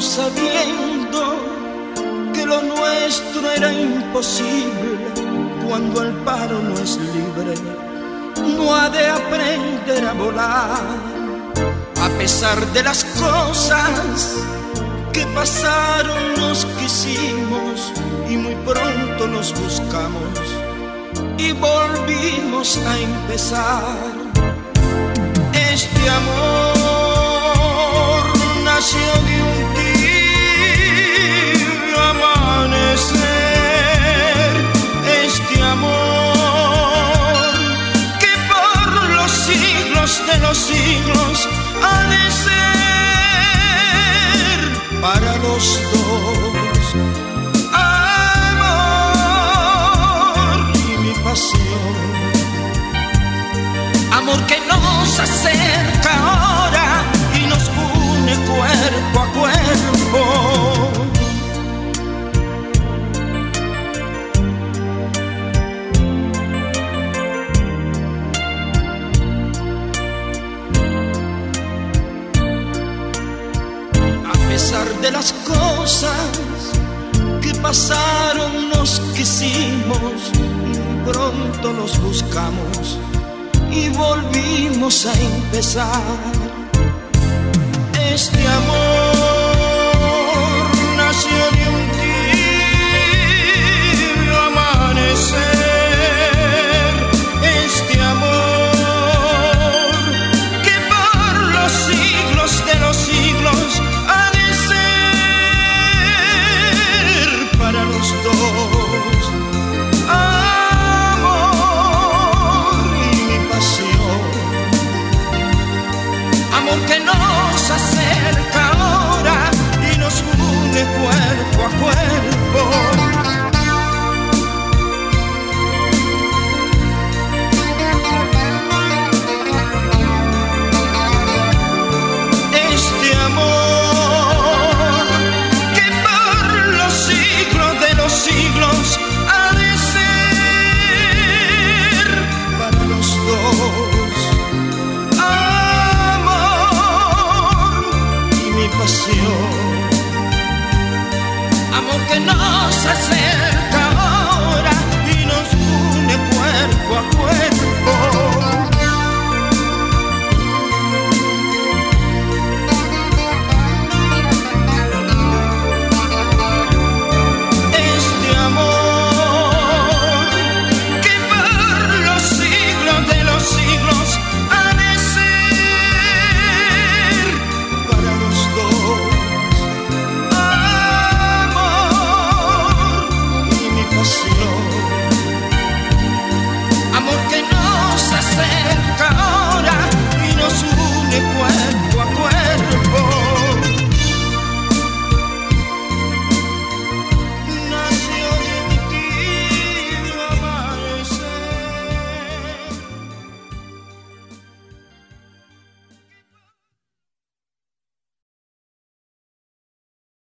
sabiendo que lo nuestro era imposible cuando el paro no es libre, no ha de aprender a volar. A pesar de las cosas que pasaron, nos quisimos y muy pronto nos buscamos y volvimos a empezar. Este amor de las cosas que pasaron, nos quisimos pronto nos buscamos y volvimos a empezar. Este amor nos acerca y mi